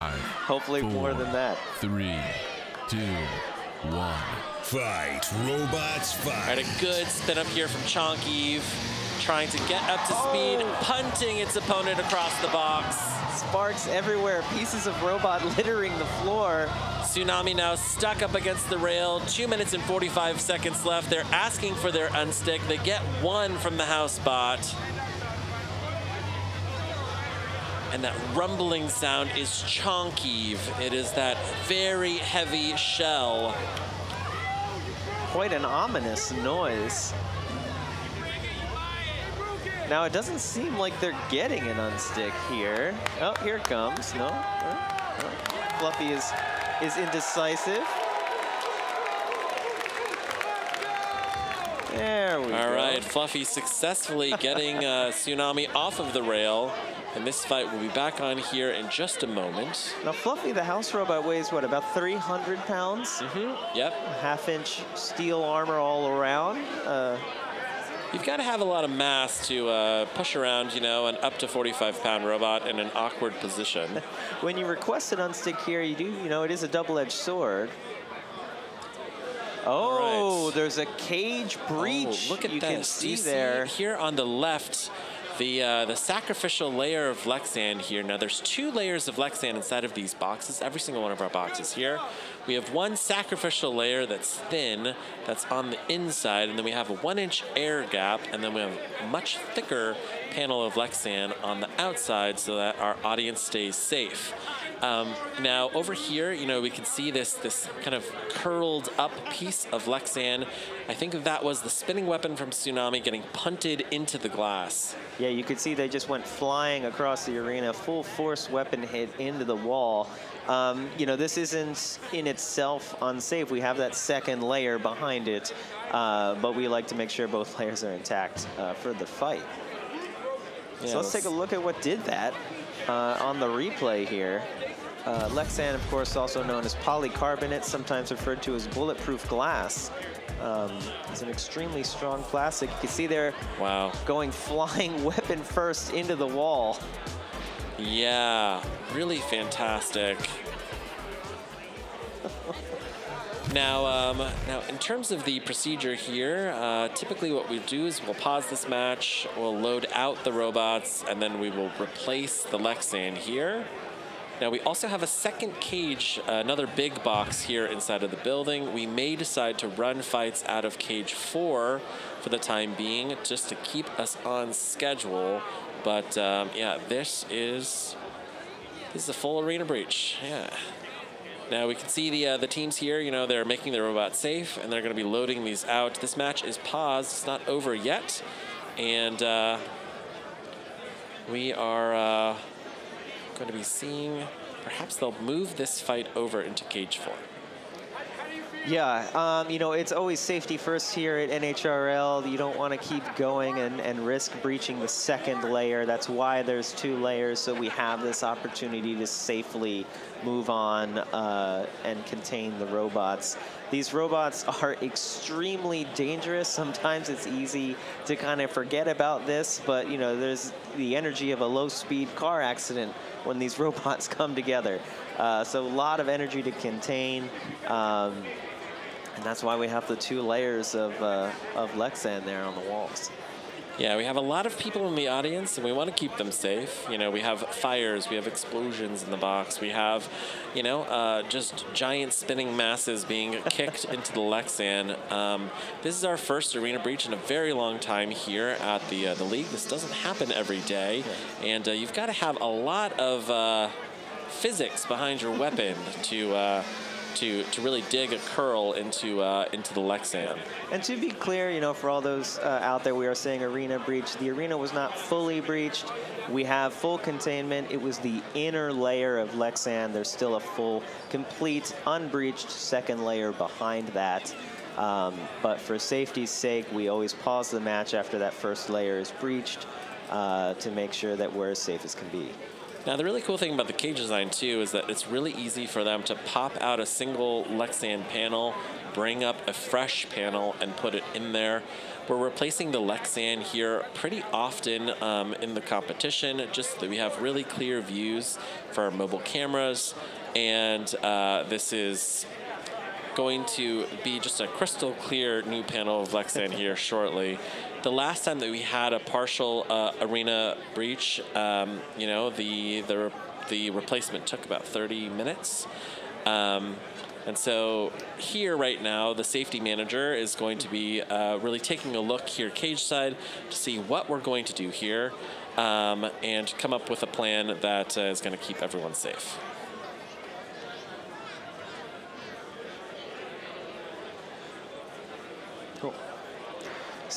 Hopefully four, more than that. Three, two, one. Fight, robots, fight. right, a good spin up here from Chonkiv, trying to get up to speed, oh. punting its opponent across the box. Sparks everywhere, pieces of robot littering the floor. Tsunamii now stuck up against the rail. Two minutes and 45 seconds left. They're asking for their unstick. They get one from the house bot. And that rumbling sound is Chonkiv. It is that very heavy shell. Quite an ominous noise. Now it doesn't seem like they're getting an unstick here. Oh, here it comes. No. Oh, oh. Fluffy is is indecisive. There we go. All right, Fluffy successfully getting uh, Tsunamii off of the rail. And this fight will be back on here in just a moment. Now Fluffy, the house robot, weighs what, about 300 pounds? Mm-hmm. Yep. Half inch steel armor all around. Uh, You've got to have a lot of mass to uh, push around, you know, an up to 45 pound robot in an awkward position. when you request an unstick here, you do, you know, it is a double-edged sword. Oh, right. there's a cage breach. Oh, look at you this. can Do see there. here on the left, the uh, the sacrificial layer of Lexan here. Now there's two layers of Lexan inside of these boxes. Every single one of our boxes here. We have one sacrificial layer that's thin, that's on the inside, and then we have a one-inch air gap, and then we have a much thicker panel of Lexan on the outside, so that our audience stays safe. Um, now over here, you know, we can see this this kind of curled up piece of Lexan. I think that was the spinning weapon from Tsunamii getting punted into the glass. Yeah, you could see they just went flying across the arena, full force weapon hit into the wall. Um, you know, this isn't in itself unsafe. We have that second layer behind it, uh, but we like to make sure both layers are intact uh, for the fight. Yeah, so let's take a look at what did that uh, on the replay here. Uh, Lexan, of course, also known as polycarbonate, sometimes referred to as bulletproof glass. Um, it's an extremely strong plastic. You can see there Wow. going flying weapon first into the wall. Yeah, really fantastic. Now, um, now, in terms of the procedure here, uh, typically what we do is we'll pause this match, we'll load out the robots, and then we will replace the Lexan here. Now, we also have a second cage, uh, another big box here inside of the building. We may decide to run fights out of cage four for the time being, just to keep us on schedule. But um, yeah, this is this is a full arena breach. Yeah. Now we can see the uh, the teams here. You know they're making their robots safe, and they're going to be loading these out. This match is paused. It's not over yet, and uh, we are uh, going to be seeing. Perhaps they'll move this fight over into cage four. Yeah, um, you know, it's always safety first here at NHRL. You don't want to keep going and, and risk breaching the second layer. That's why there's two layers, so we have this opportunity to safely move on uh, and contain the robots. These robots are extremely dangerous. Sometimes it's easy to kind of forget about this, but you know, there's the energy of a low-speed car accident when these robots come together. Uh, so a lot of energy to contain. Um, and that's why we have the two layers of, uh, of Lexan there on the walls. Yeah, we have a lot of people in the audience, and we want to keep them safe. You know, we have fires, we have explosions in the box, we have, you know, uh, just giant spinning masses being kicked into the Lexan. Um, this is our first arena breach in a very long time here at the uh, the league. This doesn't happen every day, and uh, you've got to have a lot of uh, physics behind your weapon to. To, to really dig a curl into uh, into the Lexan. And to be clear, you know, for all those uh, out there, we are saying arena breach. The arena was not fully breached. We have full containment. It was the inner layer of Lexan. There's still a full, complete, unbreached second layer behind that. Um, but for safety's sake, we always pause the match after that first layer is breached uh, to make sure that we're as safe as can be. Now, the really cool thing about the cage design, too, is that it's really easy for them to pop out a single Lexan panel, bring up a fresh panel, and put it in there. We're replacing the Lexan here pretty often um, in the competition, just that we have really clear views for our mobile cameras. And uh, this is going to be just a crystal clear new panel of Lexan here shortly. The last time that we had a partial uh, arena breach, um, you know, the the the replacement took about 30 minutes. Um, and so here right now, the safety manager is going to be uh, really taking a look here cage side to see what we're going to do here um, and come up with a plan that uh, is going to keep everyone safe.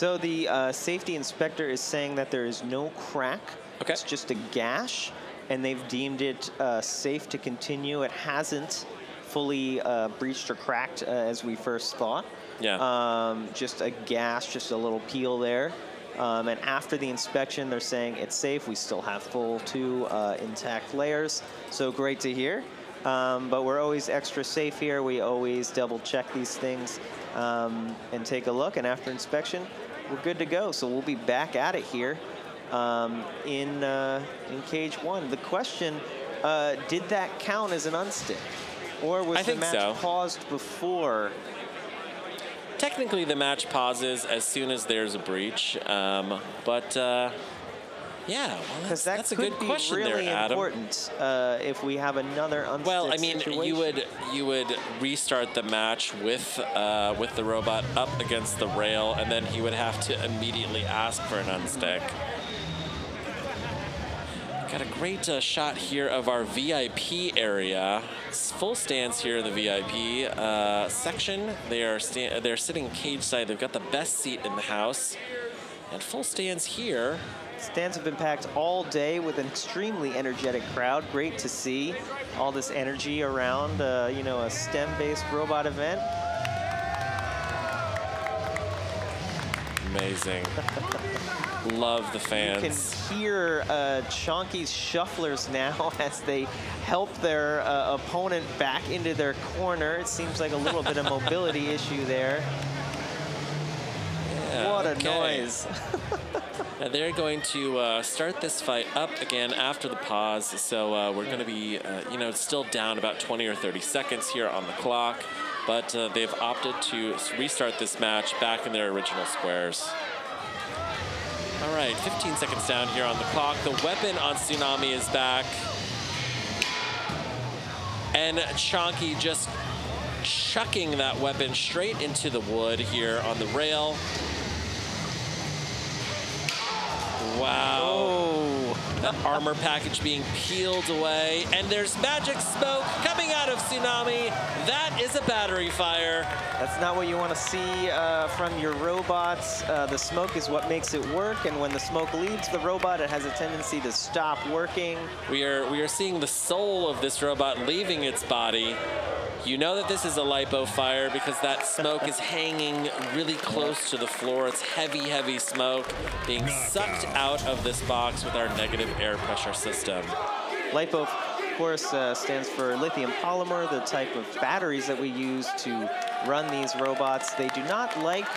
So the uh, safety inspector is saying that there is no crack. Okay. It's just a gash, and they've deemed it uh, safe to continue. It hasn't fully uh, breached or cracked uh, as we first thought. Yeah. Um, just a gash, just a little peel there. Um, and after the inspection, they're saying it's safe. We still have full two uh, intact layers. So great to hear. Um, but we're always extra safe here. We always double check these things um, and take a look. And after inspection, we're good to go. So we'll be back at it here um, in uh, in cage one. The question: uh, Did that count as an unstick, or was I the match so. paused before? Technically, the match pauses as soon as there's a breach, um, but uh, yeah, well, that's, Because that that's a good question really there, Adam. important uh, if we have another unstick Well, I mean, situation. you would you would restart the match with uh, with the robot up against the rail, and then he would have to immediately ask for an unstick. Got a great uh, shot here of our VIP area. It's full stands here in the VIP uh, section. They are sta- they're sitting cage side. They've got the best seat in the house, and full stands here. Stands have been packed all day with an extremely energetic crowd. Great to see all this energy around, uh, you know, a STEM-based robot event. Amazing. Love the fans. You can hear uh, Chonky's shufflers now as they help their uh, opponent back into their corner. It seems like a little bit of mobility issue there. Yeah, what a okay. noise. Now they're going to uh, start this fight up again after the pause. So uh, we're going to be, uh, you know, still down about 20 or 30 seconds here on the clock. But uh, they've opted to restart this match back in their original squares. All right, 15 seconds down here on the clock. The weapon on Tsunamii is back. And Chonky just chucking that weapon straight into the wood here on the rail. Wow. Oh, That armor package being peeled away. And there's magic smoke coming out of Tsunamii. That is a battery fire. that's not what you want to see uh, from your robots. Uh, the smoke is what makes it work, and when the smoke leaves the robot, it has a tendency to stop working. We are we are seeing the soul of this robot leaving its body. You know that this is a lipo fire because that smoke is hanging really close to the floor. It's heavy, heavy smoke being sucked out of this box with our negative air pressure system. LiPo, of course, uh, stands for lithium polymer, the type of batteries that we use to run these robots. They do not like